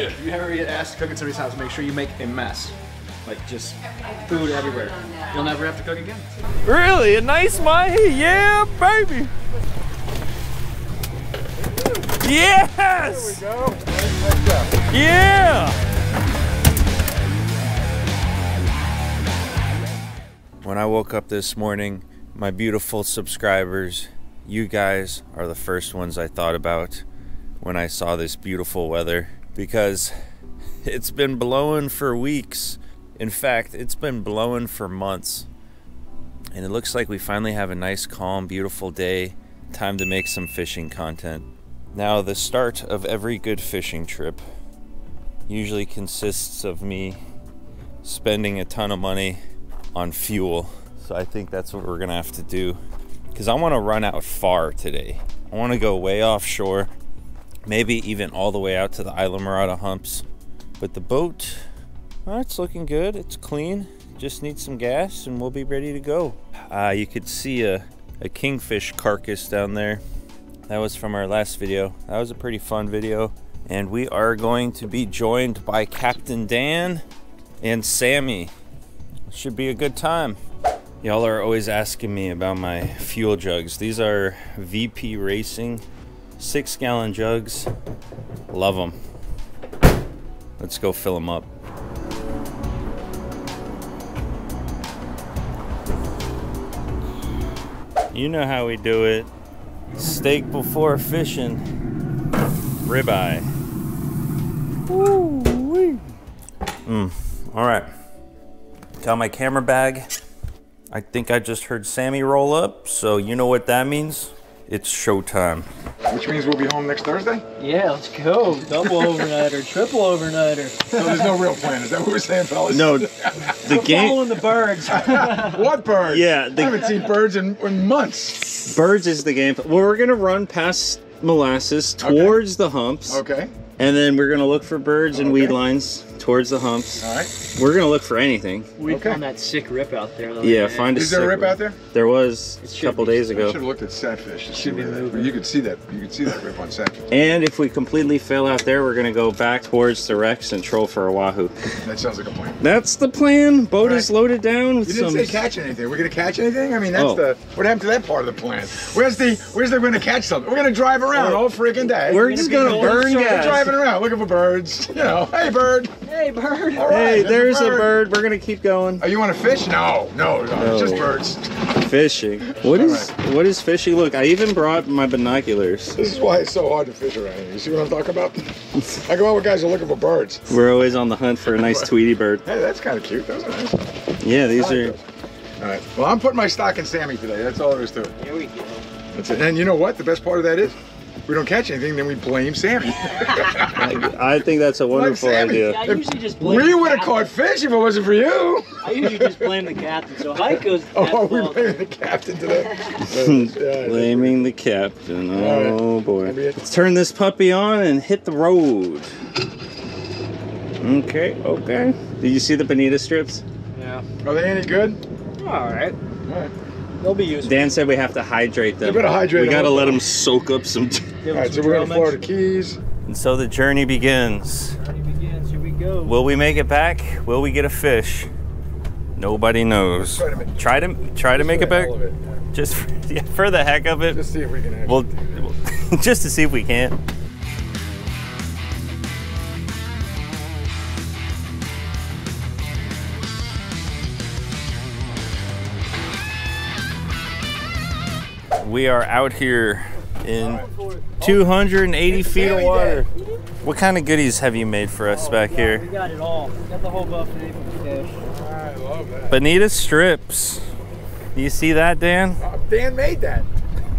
If you ever get asked to cook at somebody's house, make sure you make a mess. Like just food everywhere. You'll never have to cook again. Really? A nice mahi? Yeah, baby. Yes! Go. Yeah! When I woke up this morning, my beautiful subscribers, you guys are the first ones I thought about when I saw this beautiful weather because it's been blowing for weeks. In fact, it's been blowing for months. And it looks like we finally have a nice, calm, beautiful day. Time to make some fishing content. Now, the start of every good fishing trip usually consists of me spending a ton of money on fuel. So I think that's what we're gonna have to do. Because I wanna run out far today. I wanna go way offshore, maybe even all the way out to the Islamorada humps. But the boat, oh, it's looking good. It's clean. Just needs some gas and we'll be ready to go. Uh, you could see a, a kingfish carcass down there. That was from our last video. That was a pretty fun video. And we are going to be joined by Captain Dan and Sammy. Should be a good time. Y'all are always asking me about my fuel jugs. These are VP Racing six gallon jugs. Love them. Let's go fill them up. You know how we do it. Steak before fishing. Ribeye. Mmm. All right. Got my camera bag. I think I just heard Sammy roll up, so you know what that means. It's showtime. Which means we'll be home next Thursday? Yeah, let's go. Double overnighter, triple overnighter. So there's no real plan. Is that what we're saying, fellas? No, the game. Following the birds. What birds? Yeah, the- I haven't seen birds in, in months. Birds is the game. Well, we're gonna run past molasses towards the humps, Okay. and then we're gonna look for birds and weed lines towards the humps. All right. We're gonna look for anything. we Okay. found that sick rip out there. Though, Yeah, find a Is there a sick rip out there? There was a couple be. days I ago. should have looked at Satfish. to see Should be moving. You could see that. You could see that rip on Satfish. And if we completely fail out there, we're gonna go back towards the wrecks and troll for a wahoo. That sounds like a plan. That's the plan. Boat is loaded down with You didn't some. say catch anything. We're gonna catch anything? I mean, that's Oh. the what happened to that part of the plan? Where's the where's the gonna catch something? We're gonna drive around all freaking day. We're just gonna going burn circles. We're driving around looking for birds. You know, hey bird. Hey, bird. All right, Hey, there's there's a bird. We're gonna keep going. Oh, you want to fish? No, no, no, No. it's just birds. Fishing. What is what is fishing? Look, I even brought my binoculars. This is why it's so hard to fish around here. You see what I'm talking about? I go out with guys who are looking for birds. We're always on the hunt for a nice Tweety bird. Hey, that's kind of cute. Those are nice. Yeah, these like are. those. All right. Well, I'm putting my stock in Sammy today. That's all there is to it. Here we go. That's it. And you know what? The best part of that is, we don't catch anything, then we blame Sammy. I, I think that's a wonderful Sammy. idea. I usually just blame we the would have caught fish if it wasn't for you. I usually just blame the captain. So Heiko's. Oh, at we fault. blaming the captain today. Blaming the captain. Oh boy. Let's turn this puppy on and hit the road. Okay, okay. Did you see the bonita strips? Yeah. Are they any good? All right. All right. They'll be useful. Dan said we have to hydrate them. You better hydrate We them gotta up. let them soak up some. Give All them right, so some we're going to Florida Keys. And so the journey begins. Journey begins. Here we go. Will we make it back? Will we get a fish? Nobody knows. Try to make- Try to try to make it back. It. Just for, yeah, for the heck of it. Just see if we can. Well, just to see if we can. We are out here in 280 feet of water. What kind of goodies have you made for us back We here? got it all. We got the whole buffet of fish. I love that. Bonita strips. You see that, Dan? Oh, Dan made that.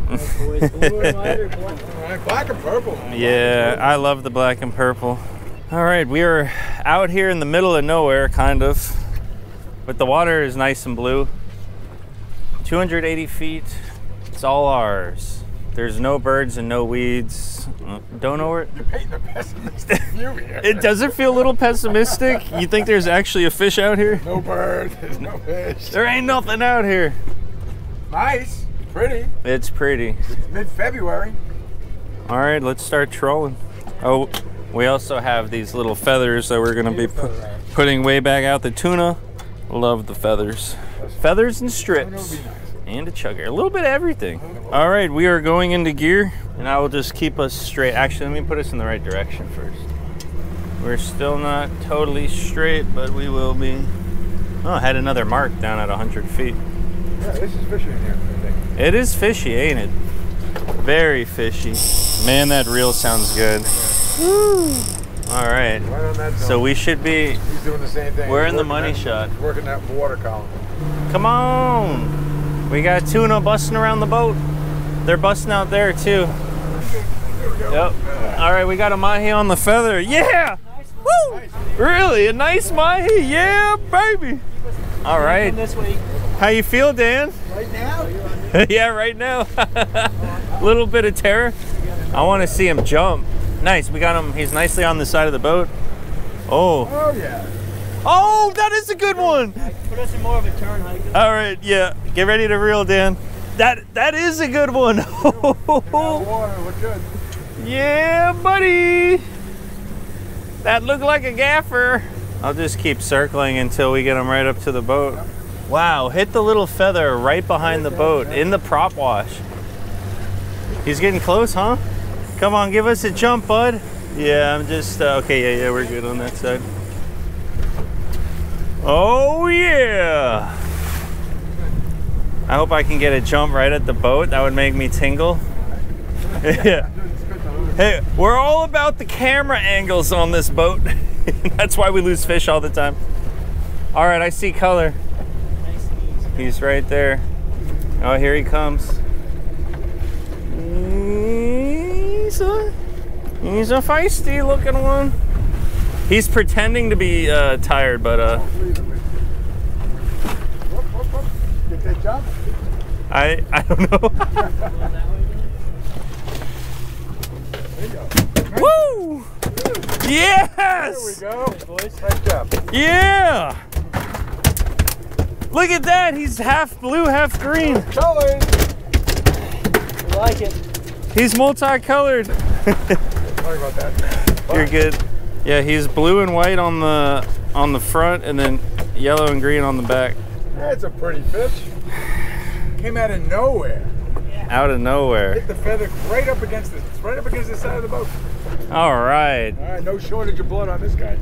Oh, Boys, blue and white or black? All right, black and purple. Yeah, I love the black and purple. All right, we are out here in the middle of nowhere, kind of, but the water is nice and blue. 280 feet, it's all ours. There's no birds and no weeds. Uh, Don't know where. You're painting a pessimistic view here. It doesn't feel a little pessimistic. You think there's actually a fish out here? No bird. There's no fish. There ain't nothing out here. Nice. Pretty. It's pretty. It's mid-February. All right, let's start trolling. Oh, We also have these little feathers that we're gonna be pu- putting way back out the tuna. Love the feathers. Feathers and strips. And a chugger. A little bit of everything. All right, we are going into gear and I will just keep us straight. Actually, let me put us in the right direction first. We're still not totally straight, but we will be. Oh, I had another mark down at 100 feet. Yeah, this is fishy in here. I think. It is fishy, ain't it? Very fishy. Man, that reel sounds good. All right. Right on that. So we should be. He's doing the same thing. We're He's in the money that- shot. Working that water column. Come on. We got tuna busting around the boat. They're busting out there too. Yep. All right, we got a mahi on the feather. Yeah. Woo! Really, a nice mahi. Yeah, baby. All right. This week. How you feel, Dan? Right now? yeah, right now. A Little bit of terror. I want to see him jump. Nice. We got him. He's nicely on the side of the boat. Oh. Oh yeah. Oh, that is a good one. Put us in more of a turn Heiko. All right, yeah. Get ready to reel, Dan. That that is a good one. Good. yeah, buddy. That looked like a gaffer. I'll just keep circling until we get him right up to the boat. Wow, hit the little feather right behind the boat in the prop wash. He's getting close, huh? Come on, give us a jump, bud. Yeah, I'm just uh, okay. Yeah, yeah, we're good on that side. Oh yeah. I hope I can get a jump right at the boat. That would make me tingle. yeah. Hey, we're all about the camera angles on this boat. That's why we lose fish all the time. All right, I see color. He's right there. Oh, here he comes. He's a, he's a feisty looking one. He's pretending to be uh, tired, but uh. I I don't know. There you go. Woo! Yes! There we go. Nice job. Yeah! Look at that. He's half blue, half green. Colors. I like it. He's multicolored. Sorry about that. You're good. Yeah, he's blue and white on the on the front and then yellow and green on the back. That's a pretty fish. Came out of nowhere. Out of nowhere. Hit the feather right up against the right up against the side of the boat. All right. All right, no shortage of blood on this guy.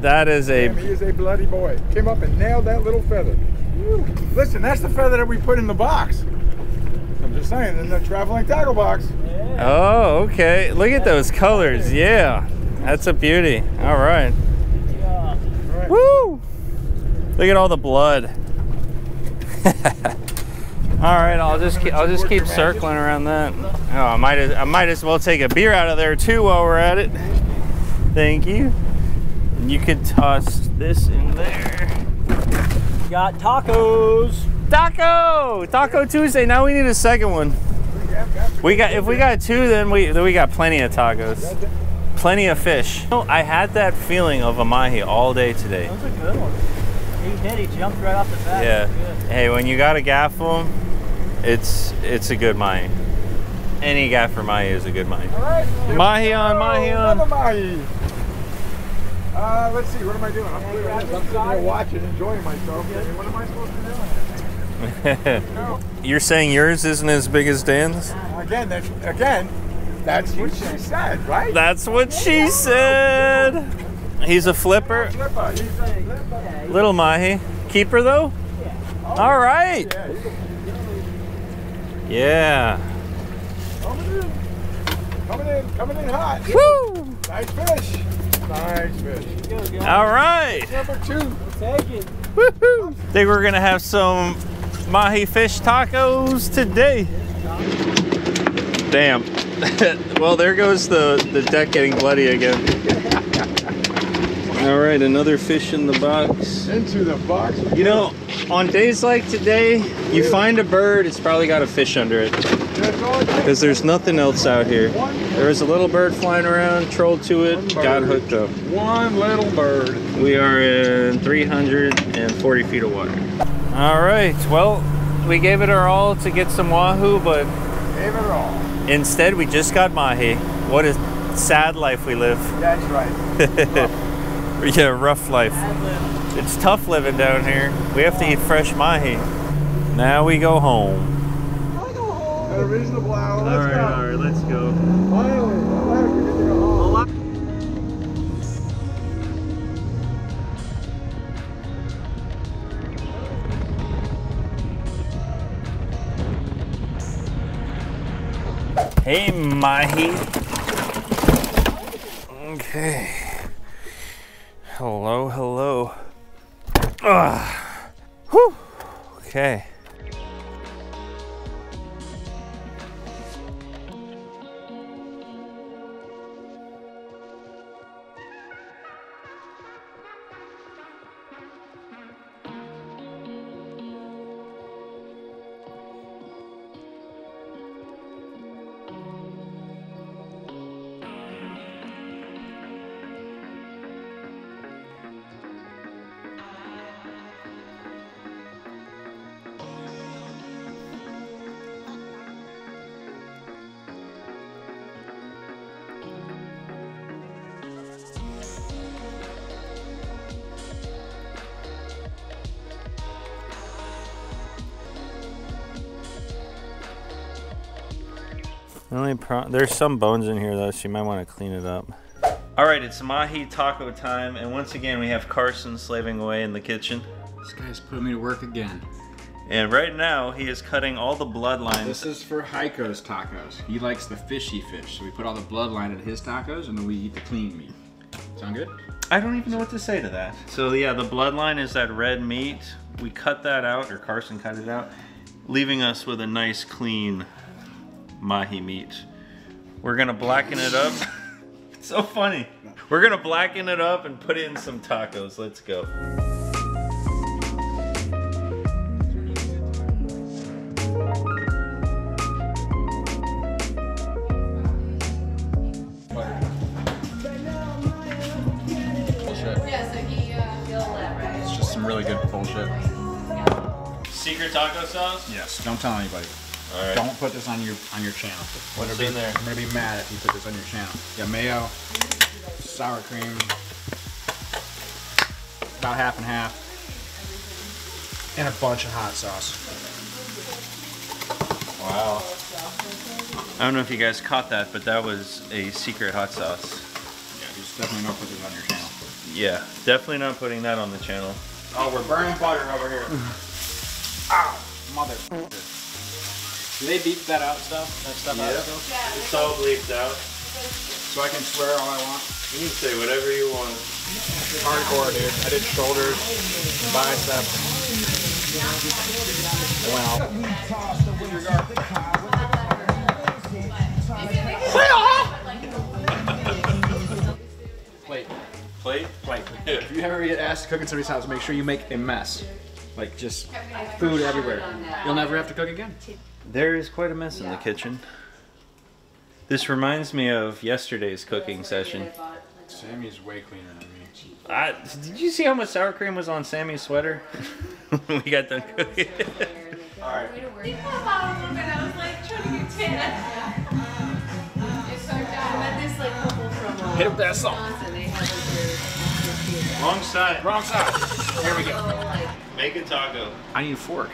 That is Damn, a he is a bloody boy. Came up and nailed that little feather. Whew. Listen, that's the feather that we put in the box. I'm just saying, in the traveling tackle box. Oh, okay. Look at those colors. Yeah. That's a beauty. All right. All right. Woo! Look at all the blood. all right, I'll just keep, I'll just keep circling around that. Oh, I might as, I might as well take a beer out of there too while we're at it. Thank you. And you could toss this in there. Got tacos. Taco! Taco Tuesday. Now we need a second one. We got if we got two, then we then we got plenty of tacos, plenty of fish. Oh, I had that feeling of a mahi all day today. That was a good one. He did. He jumped right off the bat. Yeah. Good. Hey, when you got a gaffle, it's it's a good mahi. Any gaffer mahi is a good mahi. All right. Mahi on, mahi on. Another mahi. Uh, let's see. What am I doing? I'm, doing this. I'm sitting here watching, enjoying myself. I mean, what am I supposed to do? You're saying yours isn't as big as Dan's? Again, that's again. That's what she said, right? That's what she said. He's a flipper. Flipper. He's a flipper. Little mahi. Keeper though? All right. Yeah, he's a- Yeah. coming in. Coming in. Coming in hot. Woo! Nice fish. Nice fish. Go, go. All right. Number two. Take it. Woohoo! Think we're gonna have some mahi fish tacos today. Damn. well, there goes the, the deck getting bloody again. All right, another fish in the box. Into the box. You know, on days like today, you find a bird, it's probably got a fish under it. That's all it takes. Because there's nothing else out here. There was a little bird flying around, trolled to it, got hooked up. One little bird. We are in 340 feet of water. All right, well, we gave it our all to get some wahoo, but Gave it all. Instead we just got mahi. What a sad life we live. That's right. yeah, rough life. It's tough living down here. We have to eat fresh mahi. Now we go home. At a reasonable hour. Let's go. right, let's go. Finally, Mahi. Okay. Hello, hello. Ah. Whew. Okay. The Only pro- there's some bones in here though, so you might want to clean it up. All right, it's Mahi taco time, and once again we have Carson slaving away in the kitchen. This guy's putting me to work again. And right now he is cutting all the bloodlines. This is for Heiko's tacos. He likes the fishy fish, so we put all the bloodline in his tacos, and then we eat the clean meat. Sound good? I don't even know what to say to that. So yeah, the bloodline is that red meat. We cut that out, or Carson cut it out, leaving us with a nice clean mahi meat. We're gonna blacken it up. it's so funny. We're gonna blacken it up and put in some tacos. Let's go. Bullshit. Yeah, so he, uh, he'll let, right? It's just some really good bullshit. Secret taco sauce? Yes. Don't tell anybody. All right. Don't put this on your on your channel. I'm What's gonna be, in there? I'm gonna be mad if you put this on your channel. Yeah, mayo, sour cream, about half and half, and a bunch of hot sauce. Wow. I don't know if you guys caught that, but that was a secret hot sauce. Yeah, just definitely don't put this on your channel. Yeah, definitely not putting that on the channel. Oh, we're burning butter over here. Ow, ah, mother. Do they beep that out stuff? That stuff out Yeah. It's all bleeped out. So I can swear all I want. You can say whatever you want. Hardcore, dude. I did shoulders, biceps. Wow. Plate. Plate? Plate. If you ever get asked to cook at somebody's house, make sure you make a mess. Like just food everywhere. You'll never have to cook again. There is quite a mess in the kitchen. This reminds me of yesterday's cooking session. Sammy's way cleaner than me. I, did you see how much sour cream was on Sammy's sweater? when we got done cooking. Alright. He pulled out a little bit, I was like trying to get tan. It's so dumb. I met this like couple from uh, Hit that song. Wisconsin, they have like their, Wrong side. Wrong side. Here we go. Make a taco. I need a fork.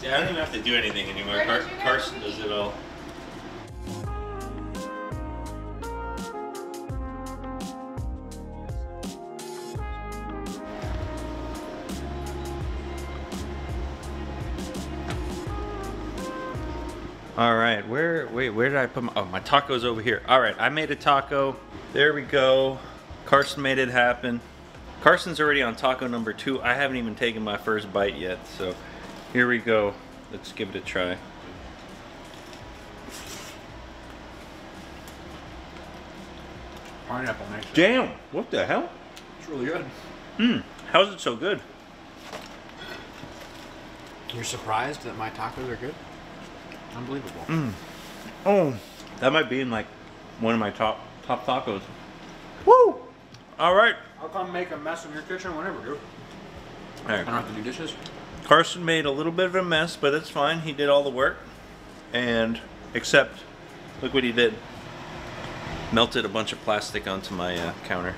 See, I don't even have to do anything anymore. Car- did you guys Carson does it all. All right, where, wait, where did I put my, oh, my taco's over here. All right, I made a taco. There we go. Carson made it happen. Carson's already on taco number two. I haven't even taken my first bite yet, so here we go. Let's give it a try. Pineapple makes it. Damn, what the hell? It's really good. Mmm, how's it so good? You're surprised that my tacos are good? Unbelievable. Mmm. Oh, that might be in like one of my top top tacos. Woo! All right. I'll come make a mess in your kitchen whenever, dude. All I don't have to do dishes. Carson made a little bit of a mess, but it's fine. He did all the work, and except Look what he did. Melted a bunch of plastic onto my uh, counter.